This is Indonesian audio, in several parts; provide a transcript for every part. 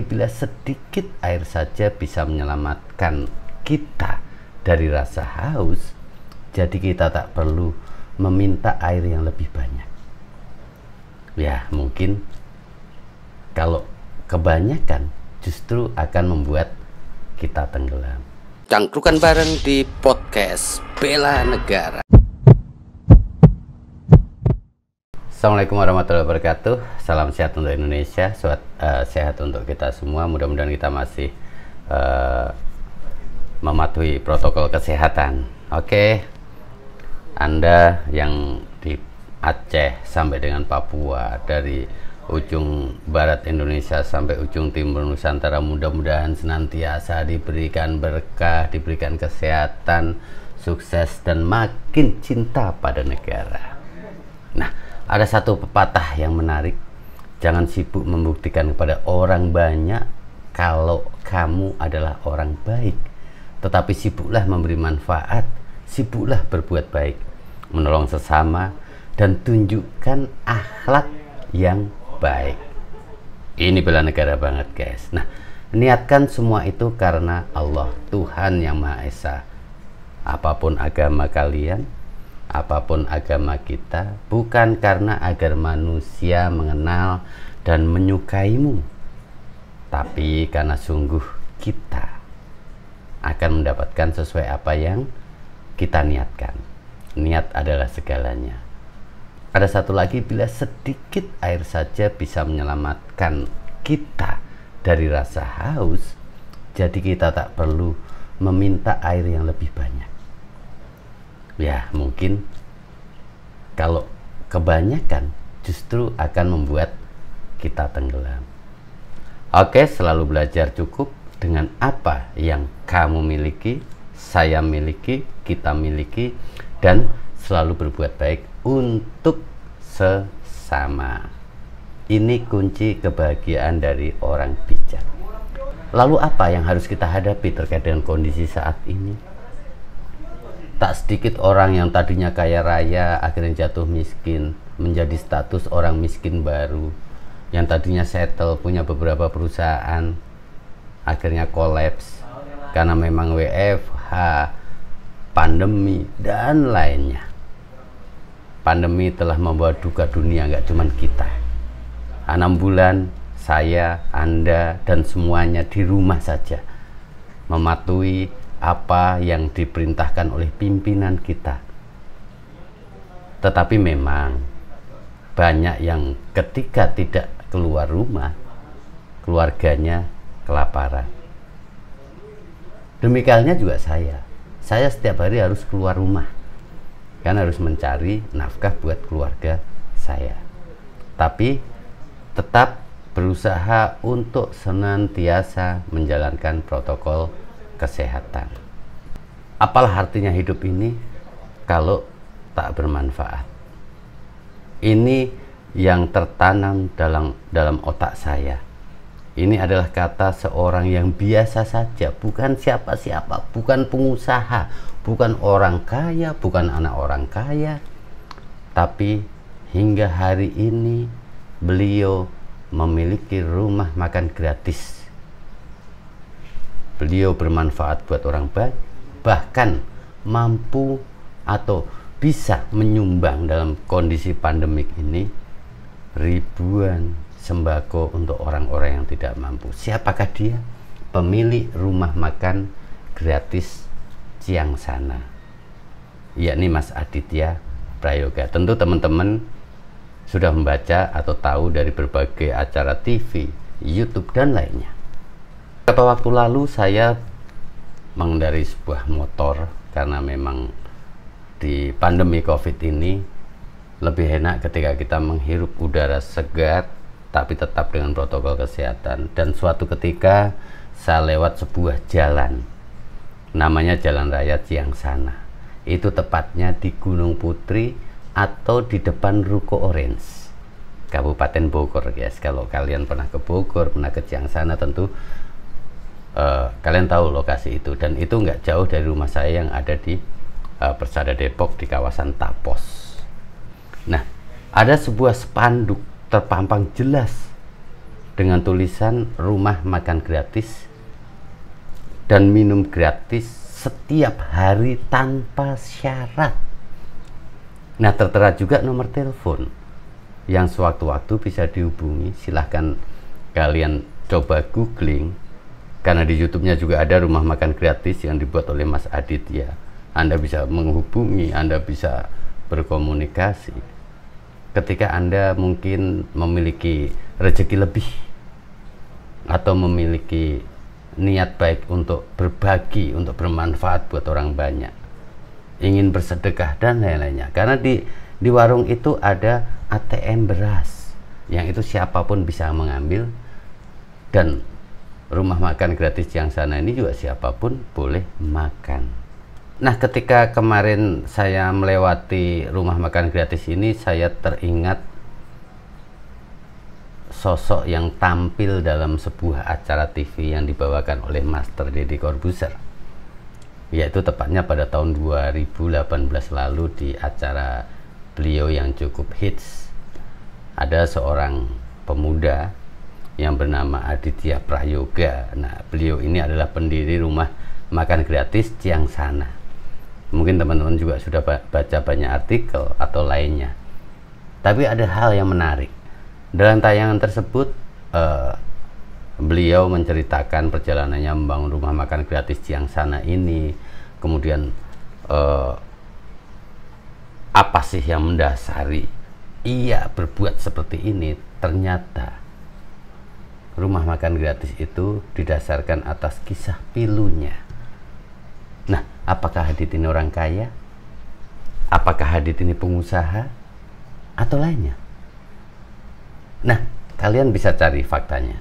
bila sedikit air saja bisa menyelamatkan kita dari rasa haus, jadi kita tak perlu meminta air yang lebih banyak. Ya, mungkin kalau kebanyakan justru akan membuat kita tenggelam. Cangkrukan bareng di podcast Bela Negara. Assalamualaikum warahmatullahi wabarakatuh. Salam sehat untuk Indonesia, sehat, uh, sehat untuk kita semua. Mudah-mudahan kita masih uh, mematuhi protokol kesehatan. Oke, okay. Anda yang di Aceh sampai dengan Papua, dari ujung barat Indonesia sampai ujung timur Nusantara, mudah-mudahan senantiasa diberikan berkah, diberikan kesehatan, sukses, dan makin cinta pada negara. Nah ada satu pepatah yang menarik. Jangan sibuk membuktikan kepada orang banyak kalau kamu adalah orang baik. Tetapi sibuklah memberi manfaat, sibuklah berbuat baik, menolong sesama, dan tunjukkan akhlak yang baik. Ini bela negara banget guys. Nah, niatkan semua itu karena Allah, Tuhan yang Maha Esa. Apa pun agama kalian, apa pun agama kita bukan karena agar manusia mengenal dan menyukaimu tapi karena sungguh kita akan mendapatkan sesuai apa yang kita niatkan. Niat adalah segalanya. Ada satu lagi bila sedikit air saja bisa menyelamatkan kita dari rasa haus jadi kita tak perlu meminta air yang lebih banyak ya mungkin kalau kebanyakan justru akan membuat kita tenggelam. Oke, selalu belajar cukup dengan apa yang kamu miliki, saya miliki, kita miliki, dan selalu berbuat baik untuk sesama. Ini kunci kebahagiaan dari orang bijak. Lalu apa yang harus kita hadapi terkait dengan kondisi saat ini? Tak sedikit orang yang tadinya kaya raya akhirnya jatuh miskin, menjadi status orang miskin baru. Yang tadinya settle punya beberapa perusahaan akhirnya kolaps karena memang WFH, pandemi dan lainnya. Pandemi telah membawa duka dunia nggak cuman kita. Enam bulan saya, Anda, dan semuanya di rumah saja mematuhi apa yang diperintahkan oleh pimpinan kita. Tetapi memang banyak yang ketika tidak keluar rumah, keluarganya kelaparan. Demikiannya juga saya. Saya setiap hari harus keluar rumah. Kan harus mencari nafkah buat keluarga saya. Tapi tetap berusaha untuk senantiasa menjalankan protokol kesehatan. Apalah artinya hidup ini kalau tak bermanfaat? Ini yang tertanam dalam dalam otak saya. Ini adalah kata seorang yang biasa saja, bukan siapa-siapa, bukan pengusaha, bukan orang kaya, bukan anak orang kaya. Tapi hingga hari ini beliau memiliki rumah makan gratis beliau bermanfaat buat orang baik bahkan mampu atau bisa menyumbang dalam kondisi pandemik ini ribuan sembako untuk orang-orang yang tidak mampu. Siapakah dia? Pemilik rumah makan gratis Ciang Sana. Yakni Mas Aditya Prayoga. Tentu teman-teman sudah membaca atau tahu dari berbagai acara TV, YouTube dan lainnya. Beberapa waktu lalu saya mengendarai sebuah motor karena memang di pandemi COVID ini lebih enak ketika kita menghirup udara segar tapi tetap dengan protokol kesehatan. Dan suatu ketika saya lewat sebuah jalan namanya Jalan Raya Ciangsana itu tepatnya di Gunung Putri atau di depan Ruko Orange Kabupaten Bogor guys. Kalau kalian pernah ke Bogor pernah ke Ciangsana tentu uh, kalian tahu lokasi itu dan itu nggak jauh dari rumah saya yang ada di uh, Persada Depok di kawasan Tapos. Nah, ada sebuah spanduk terpampang jelas dengan tulisan rumah makan gratis dan minum gratis setiap hari tanpa syarat. Nah, tertera juga nomor telepon yang sewaktu-waktu bisa dihubungi. Silahkan kalian coba googling karena di YouTube-nya juga ada rumah makan gratis yang dibuat oleh Mas Aditya. Anda bisa menghubungi, Anda bisa berkomunikasi. Ketika Anda mungkin memiliki rezeki lebih atau memiliki niat baik untuk berbagi, untuk bermanfaat buat orang banyak, ingin bersedekah dan lain-lainnya. Karena di di warung itu ada ATM beras yang itu siapa pun bisa mengambil dan rumah makan gratis yang sana ini juga siapa pun boleh makan. Nah, ketika kemarin saya melewati rumah makan gratis ini, saya teringat sosok yang tampil dalam sebuah acara TV yang dibawakan oleh Master Deddy Corbuzier yaitu tepatnya pada tahun 2018 lalu di acara beliau yang cukup hits ada seorang pemuda yang bernama Aditya Prayoga. Nah beliau ini adalah pendiri rumah makan gratis Ciang Sana. Mungkin teman-teman juga sudah baca banyak artikel atau lainnya. Tapi ada hal yang menarik. Dalam tayangan tersebut, uh, beliau menceritakan perjalanannya membangun rumah makan gratis yang sana ini, kemudian uh, apa sih yang mendasari? Ia berbuat seperti ini? Ternyata rumah makan gratis itu didasarkan atas kisah pilunya. Nah, apakah Hadit ini orang kaya? Apakah Hadit ini pengusaha? Atau lainnya? Nah, kalian bisa cari faktanya.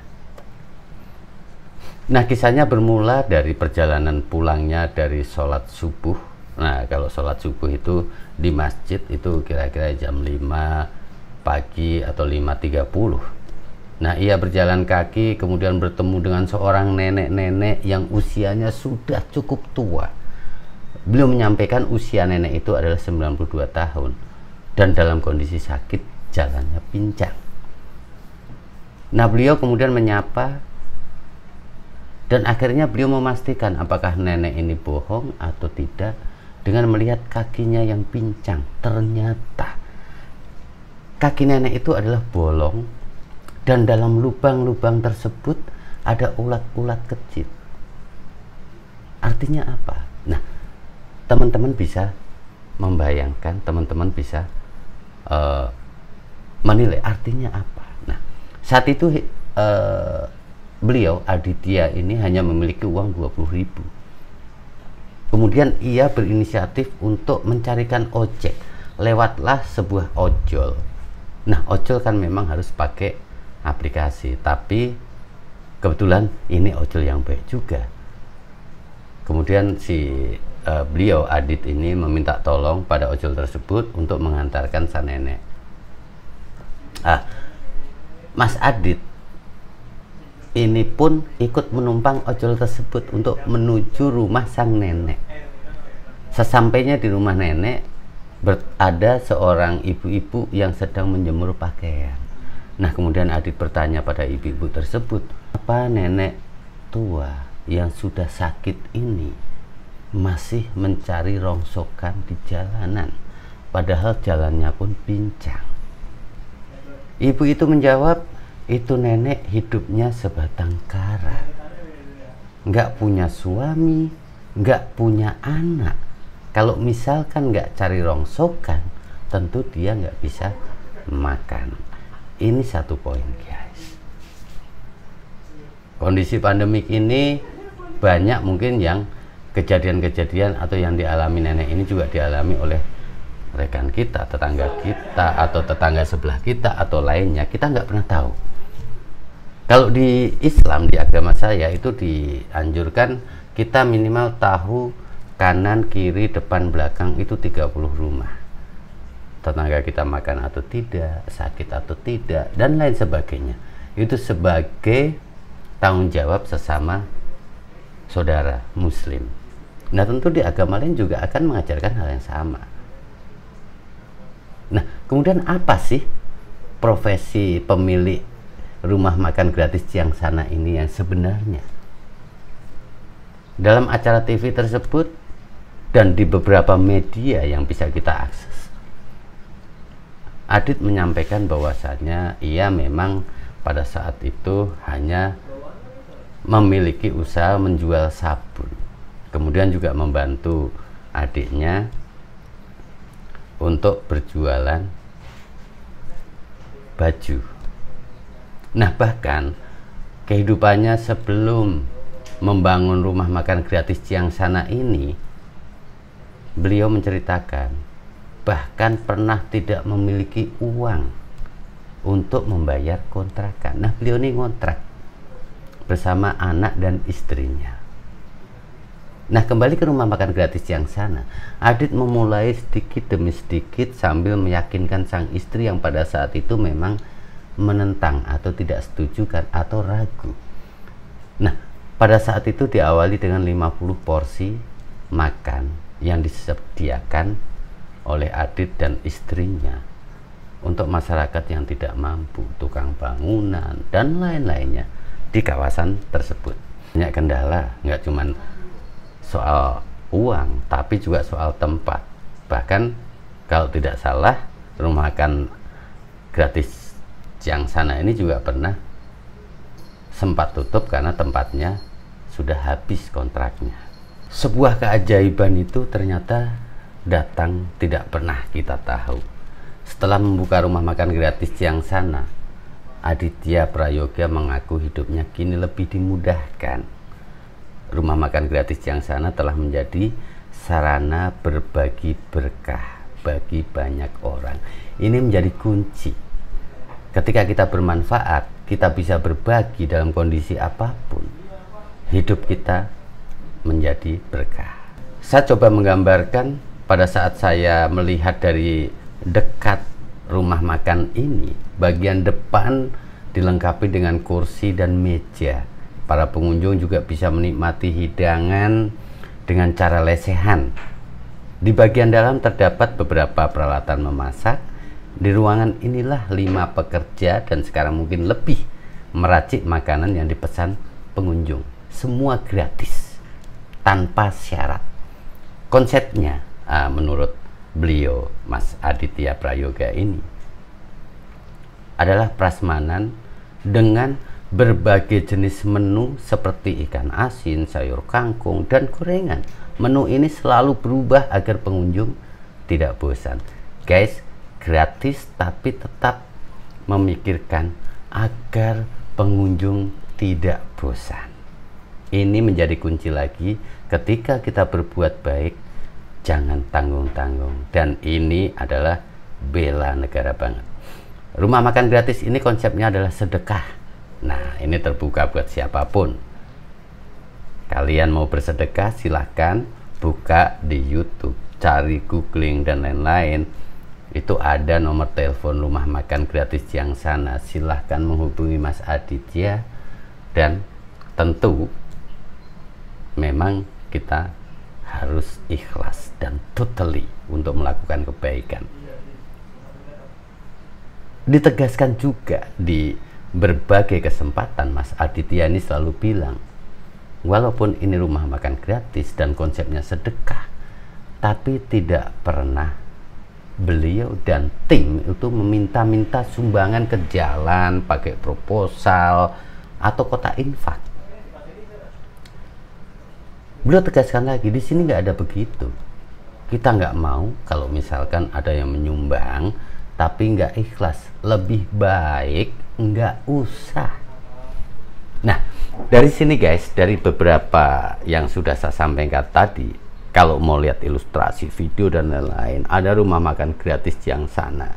Nah, kisahnya bermula dari perjalanan pulangnya dari sholat subuh. Nah, kalau sholat subuh itu di masjid itu kira-kira jam 5 pagi atau 5.30. Nah, ia berjalan kaki kemudian bertemu dengan seorang nenek-nenek yang usianya sudah cukup tua. Beliau menyampaikan usia nenek itu adalah 92 tahun dan dalam kondisi sakit jalannya pincang. Nah, beliau kemudian menyapa dan akhirnya beliau memastikan apakah nenek ini bohong atau tidak dengan melihat kakinya yang pincang. Ternyata kaki nenek itu adalah bolong dan dalam lubang-lubang tersebut ada ulat-ulat kecil. Artinya apa? Nah, teman-teman bisa membayangkan, teman-teman bisa uh, menilai artinya apa. Saat itu uh, beliau Aditya ini hanya memiliki uang 20 ribu. Kemudian ia berinisiatif untuk mencarikan ojek. Lewatlah sebuah ojol. Nah, ojol kan memang harus pakai aplikasi, tapi kebetulan ini ojol yang baik juga. Kemudian si uh, beliau Adit ini meminta tolong pada ojol tersebut untuk mengantarkan sang nenek. Ah, Mas Adit ini pun ikut menumpang ojol tersebut untuk menuju rumah sang nenek. Sesampainya di rumah nenek, ada seorang ibu-ibu yang sedang menjemur pakaian. Nah, kemudian Adit bertanya pada ibu-ibu tersebut, apa nenek tua yang sudah sakit ini masih mencari rongsokan di jalanan, padahal jalannya pun pincang. Ibu itu menjawab, itu nenek hidupnya sebatang kara. Nggak punya suami, nggak punya anak. Kalau misalkan nggak cari rongsokan, tentu dia nggak bisa makan. Ini satu poin guys. Kondisi pandemik ini banyak mungkin yang kejadian-kejadian atau yang dialami nenek ini juga dialami oleh rekan kita, tetangga kita, atau tetangga sebelah kita, atau lainnya, kita nggak pernah tahu. Kalau di Islam, di agama saya itu dianjurkan kita minimal tahu kanan, kiri, depan, belakang itu 30 rumah. Tetangga kita makan atau tidak, sakit atau tidak, dan lain sebagainya. Itu sebagai tanggung jawab sesama saudara muslim. Nah tentu di agama lain juga akan mengajarkan hal yang sama Nah, kemudian apa sih profesi pemilik rumah makan gratis yang sana ini yang sebenarnya. Dalam acara TV tersebut dan di beberapa media yang bisa kita akses, Adit menyampaikan bahwasannya ia memang pada saat itu hanya memiliki usaha menjual sabun. Kemudian juga membantu adiknya untuk berjualan baju. Nah, bahkan kehidupannya sebelum membangun rumah makan gratis yang sana ini, beliau menceritakan bahkan pernah tidak memiliki uang untuk membayar kontrakan. Nah, beliau ini ngontrak bersama anak dan istrinya. Nah, kembali ke rumah makan gratis yang sana. Adit memulai sedikit demi sedikit sambil meyakinkan sang istri yang pada saat itu memang menentang atau tidak setuju kan atau ragu. Nah, pada saat itu diawali dengan 50 porsi makan yang disediakan oleh Adit dan istrinya untuk masyarakat yang tidak mampu, tukang bangunan dan lain-lainnya di kawasan tersebut. Banyak kendala, nggak cuma soal uang, tapi juga soal tempat. Bahkan kalau tidak salah, rumah makan gratis yang sana ini juga pernah sempat tutup karena tempatnya sudah habis kontraknya. Sebuah keajaiban itu ternyata datang tidak pernah kita tahu. Setelah membuka rumah makan gratis yang sana, Aditya Prayoga mengaku hidupnya kini lebih dimudahkan. Rumah makan gratis yang sana telah menjadi sarana berbagi berkah bagi banyak orang. Ini menjadi kunci. Ketika kita bermanfaat, kita bisa berbagi dalam kondisi apa pun. Hidup kita menjadi berkah. Saya coba menggambarkan pada saat saya melihat dari dekat rumah makan ini, bagian depan dilengkapi dengan kursi dan meja. Para pengunjung juga bisa menikmati hidangan dengan cara lesehan. Di bagian dalam terdapat beberapa peralatan memasak. Di ruangan inilah lima pekerja dan sekarang mungkin lebih meracik makanan yang dipesan pengunjung. Semua gratis, tanpa syarat. Konsepnya uh, menurut beliau Mas Aditya Prayoga ini adalah prasmanan dengan berbagai jenis menu seperti ikan asin, sayur kangkung, dan gorengan. Menu ini selalu berubah agar pengunjung tidak bosan. Guys, gratis tapi tetap memikirkan agar pengunjung tidak bosan. Ini menjadi kunci lagi ketika kita berbuat baik jangan tanggung-tanggung. Dan ini adalah bela negara banget. Rumah makan gratis ini konsepnya adalah sedekah. Nah ini terbuka buat siapa pun. Kalian mau bersedekah silahkan buka di YouTube cari googling dan lain-lain. Itu ada nomor telepon rumah makan gratis yang sana. Silahkan menghubungi Mas Aditya. Dan tentu memang kita harus ikhlas dan totally untuk melakukan kebaikan. Ditegaskan juga di berbagai kesempatan Mas Aditya ini selalu bilang, walaupun ini rumah makan gratis dan konsepnya sedekah, tapi tidak pernah beliau dan tim itu meminta-minta sumbangan ke jalan pakai proposal atau kota infak beliau tegaskan lagi di sini nggak ada begitu. Kita nggak mau kalau misalkan ada yang menyumbang tapi nggak ikhlas. Lebih baik nggak usah. Nah dari sini guys dari beberapa yang sudah saya sampaikan tadi kalau mau lihat ilustrasi video dan lain-lain ada rumah makan gratis yang sana.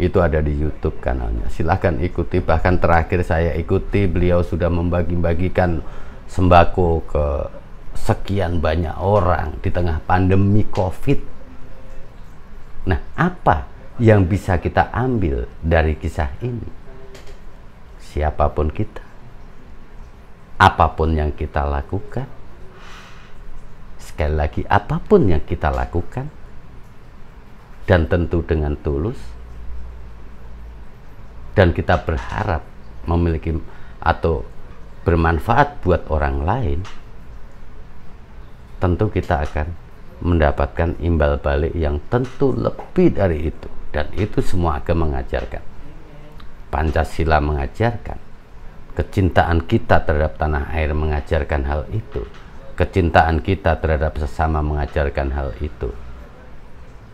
Itu ada di YouTube kanalnya. Silahkan ikuti. Bahkan terakhir saya ikuti beliau sudah membagi-bagikan sembako ke sekian banyak orang di tengah pandemi COVID. Nah, apa yang bisa kita ambil dari kisah ini? Siapa pun kita, apa pun yang kita lakukan, sekali lagi, apa pun yang kita lakukan, dan tentu dengan tulus, dan kita berharap memiliki atau bermanfaat buat orang lain, tentu kita akan mendapatkan imbal balik yang tentu lebih dari itu. Dan itu semua agama mengajarkan. Pancasila mengajarkan. Kecintaan kita terhadap tanah air mengajarkan hal itu. Kecintaan kita terhadap sesama mengajarkan hal itu.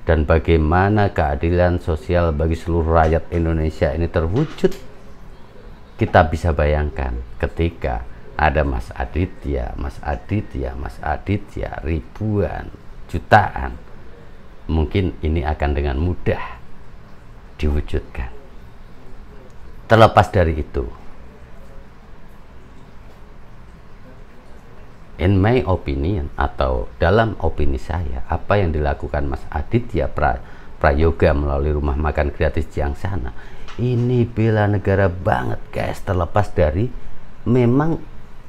Dan bagaimana keadilan sosial bagi seluruh rakyat Indonesia ini terwujud? Kita bisa bayangkan ketika ada Mas Aditya, Mas Aditya, Mas Aditya, ribuan, jutaan, mungkin ini akan dengan mudah diwujudkan. Terlepas dari itu, in my opinion atau dalam opini saya, apa yang dilakukan Mas Aditya pra, Prayoga melalui rumah makan gratis sana ini bela negara banget guys. Terlepas dari memang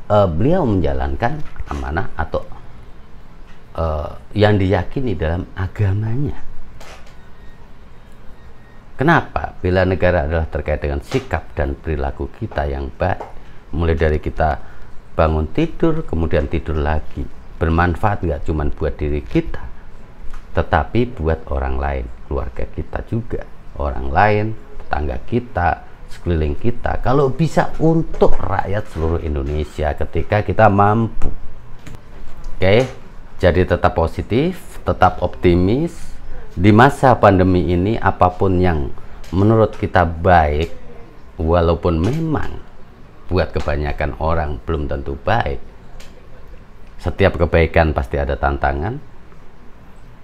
uh, beliau menjalankan amanah atau uh, yang diyakini dalam agamanya. Kenapa? Bela negara adalah terkait dengan sikap dan perilaku kita yang baik. Mulai dari kita bangun tidur, kemudian tidur lagi. Bermanfaat nggak cuma buat diri kita, tetapi buat orang lain, keluarga kita juga, orang lain, tetangga kita, sekeliling kita. Kalau bisa untuk rakyat seluruh Indonesia ketika kita mampu. Oke jadi tetap positif tetap optimis. Di masa pandemi ini apa pun yang menurut kita baik walaupun memang buat kebanyakan orang belum tentu baik setiap kebaikan pasti ada tantangan.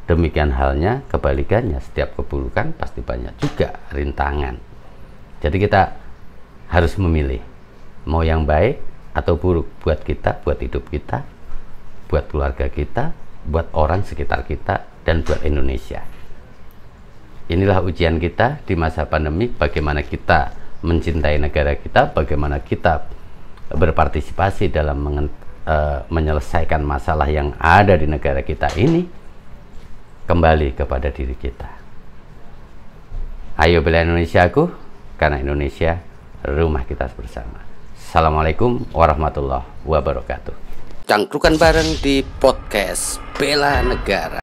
Demikian halnya kebalikannya setiap keburukan pasti banyak juga rintangan jadi kita harus memilih mau yang baik atau buruk buat kita, buat hidup kita, buat keluarga kita, buat orang sekitar kita, dan buat Indonesia. Inilah ujian kita di masa pandemi, bagaimana kita mencintai negara kita, bagaimana kita berpartisipasi dalam mengen, uh, menyelesaikan masalah yang ada di negara kita ini, kembali kepada diri kita. Ayo bela Indonesia aku, karena Indonesia rumah kita bersama. Assalamualaikum warahmatullahi wabarakatuh. Cangkrukan bareng di podcast Bela Negara.